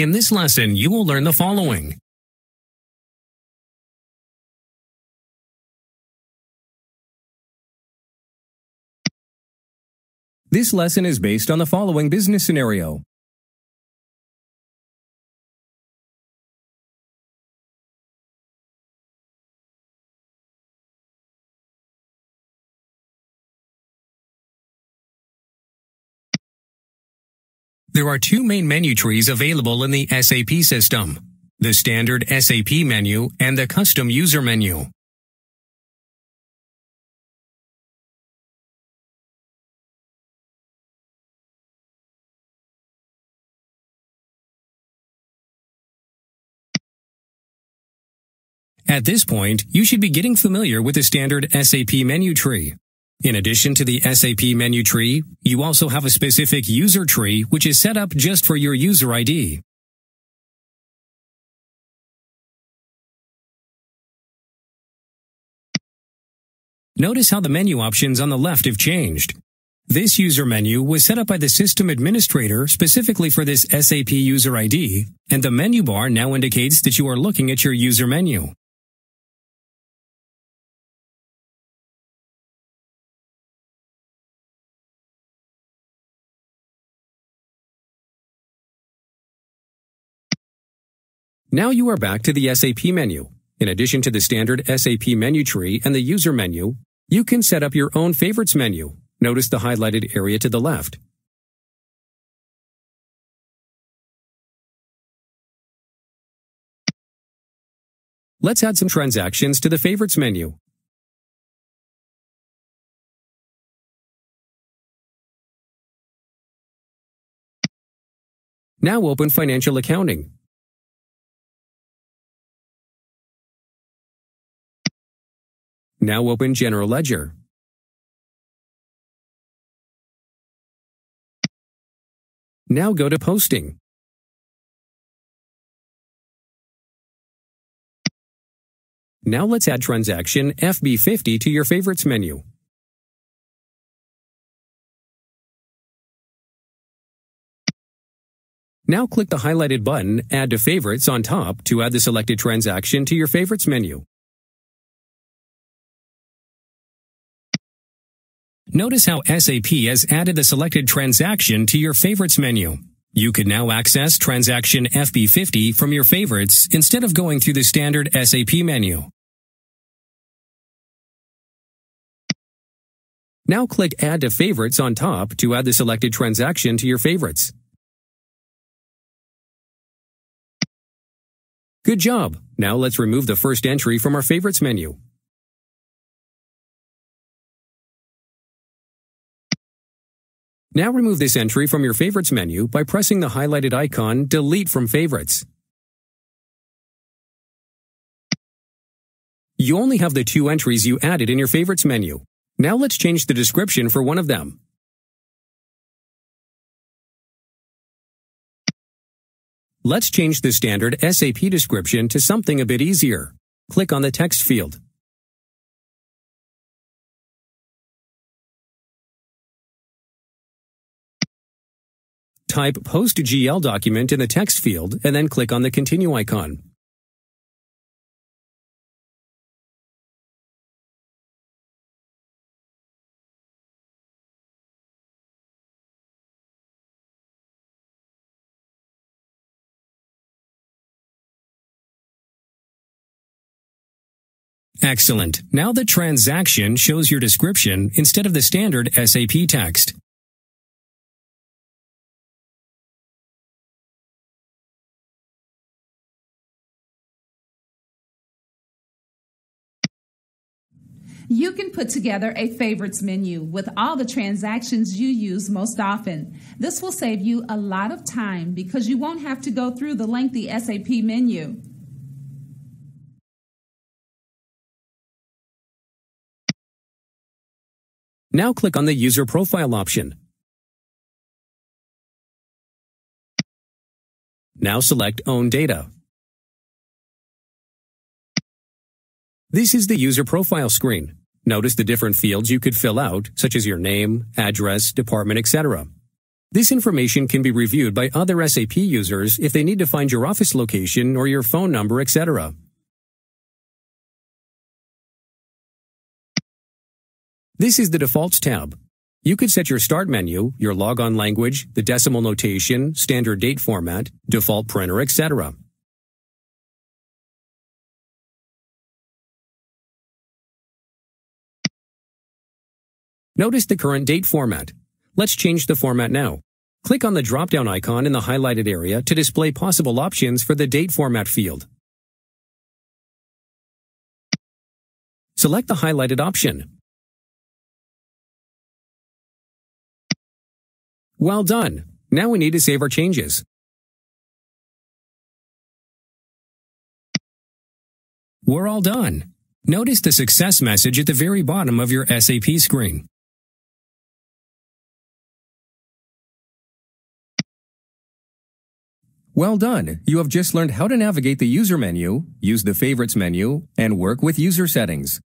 In this lesson, you will learn the following. This lesson is based on the following business scenario. There are two main menu trees available in the SAP system. The standard SAP menu and the custom user menu. At this point, you should be getting familiar with the standard SAP menu tree. In addition to the SAP menu tree, you also have a specific user tree which is set up just for your user ID. Notice how the menu options on the left have changed. This user menu was set up by the system administrator specifically for this SAP user ID, and the menu bar now indicates that you are looking at your user menu. Now you are back to the SAP menu. In addition to the standard SAP menu tree and the user menu, you can set up your own favorites menu. Notice the highlighted area to the left. Let's add some transactions to the favorites menu. Now open financial accounting. Now open General Ledger. Now go to Posting. Now let's add transaction FB50 to your favorites menu. Now click the highlighted button Add to Favorites on top to add the selected transaction to your favorites menu. Notice how SAP has added the selected transaction to your favorites menu. You can now access transaction FB50 from your favorites instead of going through the standard SAP menu. Now click Add to Favorites on top to add the selected transaction to your favorites. Good job! Now let's remove the first entry from our favorites menu. Now remove this entry from your favorites menu by pressing the highlighted icon Delete from Favorites. You only have the two entries you added in your favorites menu. Now let's change the description for one of them. Let's change the standard SAP description to something a bit easier. Click on the text field. Type PostGL document in the text field and then click on the Continue icon. Excellent. Now the transaction shows your description instead of the standard SAP text. You can put together a favorites menu with all the transactions you use most often. This will save you a lot of time because you won't have to go through the lengthy SAP menu. Now click on the User Profile option. Now select Own Data. This is the user profile screen. Notice the different fields you could fill out, such as your name, address, department, etc. This information can be reviewed by other SAP users if they need to find your office location or your phone number, etc. This is the Defaults tab. You could set your Start menu, your logon language, the decimal notation, standard date format, default printer, etc. Notice the current date format. Let's change the format now. Click on the drop-down icon in the highlighted area to display possible options for the date format field. Select the highlighted option. Well done. Now we need to save our changes. We're all done. Notice the success message at the very bottom of your SAP screen. Well done! You have just learned how to navigate the user menu, use the favorites menu, and work with user settings.